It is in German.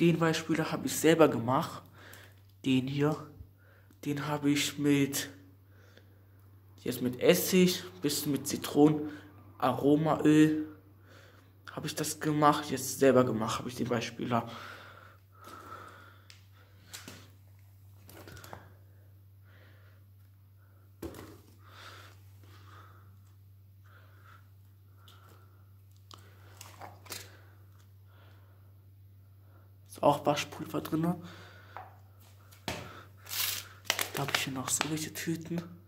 Den Weichspüler habe ich selber gemacht. Den hier. Den habe ich mit jetzt mit Essig, bisschen mit Zitronen, Aromaöl habe ich das gemacht. Jetzt selber gemacht habe ich den Weichspüler. Ist auch Waschpulver drin. Da habe ich hier noch so welche Tüten.